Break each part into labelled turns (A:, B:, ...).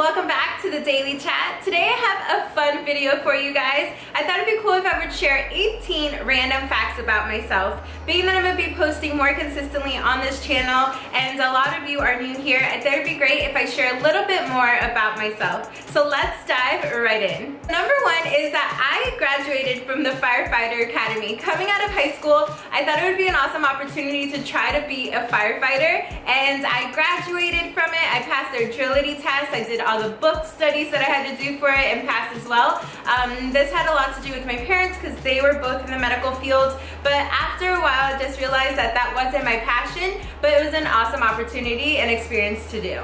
A: welcome back to the Daily Chat. Today I have a fun video for you guys. I thought it'd be cool if I would share 18 random facts about myself. Being that I'm gonna be posting more consistently on this channel and a lot of you are new here, I thought it'd be great if I share a little bit more about myself. So let's dive right in. Number one is that I graduated from the Firefighter Academy. Coming out of high school, I thought it would be an awesome opportunity to try to be a firefighter and I graduated from it. I passed their agility test. I did all the book studies that I had to do for it and passed as well. Um, this had a lot to do with my parents because they were both in the medical field. But after a while, I just realized that that wasn't my passion, but it was an awesome opportunity and experience to do.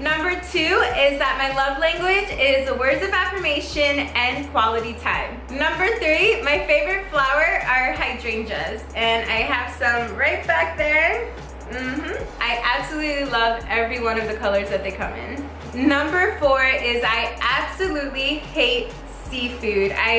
A: Number two is that my love language is words of affirmation and quality time. Number three, my favorite flower are hydrangeas. And I have some right back there. Mm -hmm. I absolutely love every one of the colors that they come in. Number four is I absolutely hate seafood. I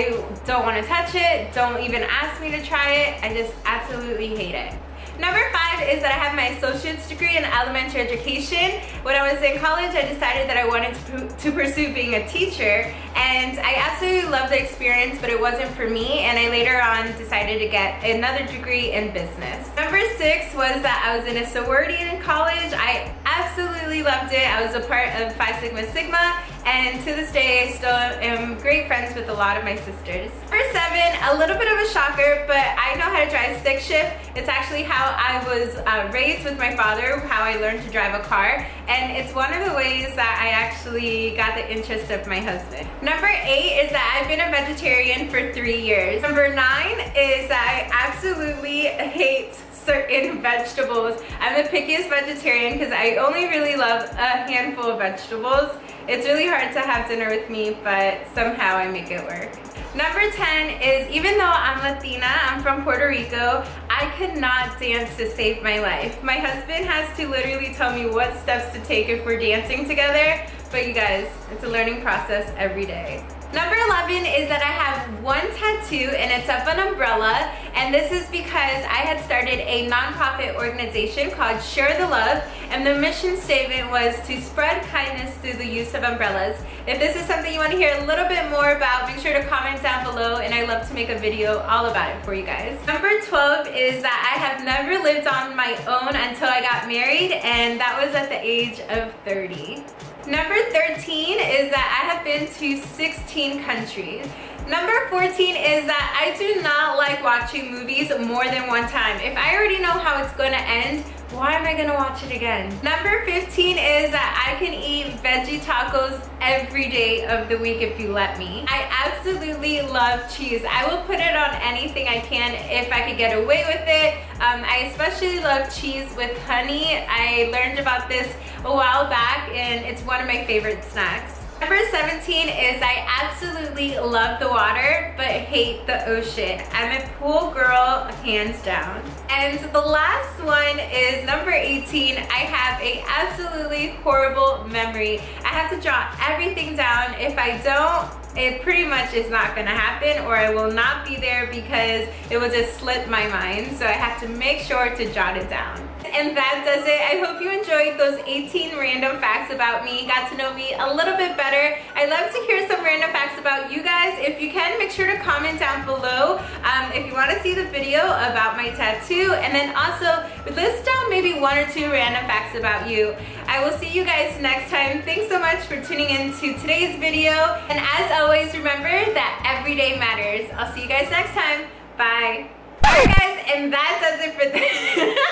A: don't want to touch it. Don't even ask me to try it. I just absolutely hate it. Number five is that I have my associate's degree in elementary education. When I was in college, I decided that I wanted to, to pursue being a teacher and I absolutely loved the experience, but it wasn't for me and I later on decided to get another degree in business. Number six was that I was in a sorority in college. I absolutely loved it. I was a part of Phi Sigma Sigma and to this day I still am great friends with a lot of my sisters. Number seven, a little bit of a shocker, but I know how to drive stick shift. It's actually how I was uh, raised with my father, how I learned to drive a car, and it's one of the ways that I actually got the interest of my husband. Number eight is that I've been a vegetarian for three years. Number nine is that I absolutely hate certain vegetables. I'm the pickiest vegetarian because I only really love a handful of vegetables. It's really hard to have dinner with me, but somehow I make it work. Number 10 is even though I'm Latina, I'm from Puerto Rico, I could not dance to save my life. My husband has to literally tell me what steps to take if we're dancing together, but you guys, it's a learning process every day. Number 11 is that I one tattoo and it's of an umbrella and this is because I had started a nonprofit organization called Share the Love and the mission statement was to spread kindness through the use of umbrellas. If this is something you want to hear a little bit more about, make sure to comment down below and I'd love to make a video all about it for you guys. Number 12 is that I have never lived on my own until I got married and that was at the age of 30. Number 13 is that I have been to 16 countries. Number 14 is that I do not like watching movies more than one time. If I already know how it's gonna end, why am I gonna watch it again? Number 15 is that I can eat veggie tacos every day of the week if you let me. I absolutely love cheese. I will put it on anything I can if I could get away with it. Um, I especially love cheese with honey. I learned about this a while back and it's one of my favorite snacks. Number 17 is I absolutely love the water but hate the ocean. I'm a pool girl hands down. And the last one is number 18. I have a absolutely horrible memory. I have to jot everything down. If I don't, it pretty much is not gonna happen or I will not be there because it will just slip my mind. So I have to make sure to jot it down. And that does it. I hope you enjoyed those 18 random facts about me, got to know me a little bit better. I'd love to hear some random facts about you guys. If you can, make sure to comment down below um, if you wanna see the video about my tattoo. And then also list down maybe one or two random facts about you. I will see you guys next time. Thanks so much for tuning in to today's video. And as always, remember that every day matters. I'll see you guys next time. Bye. Alright guys, and that does it for this.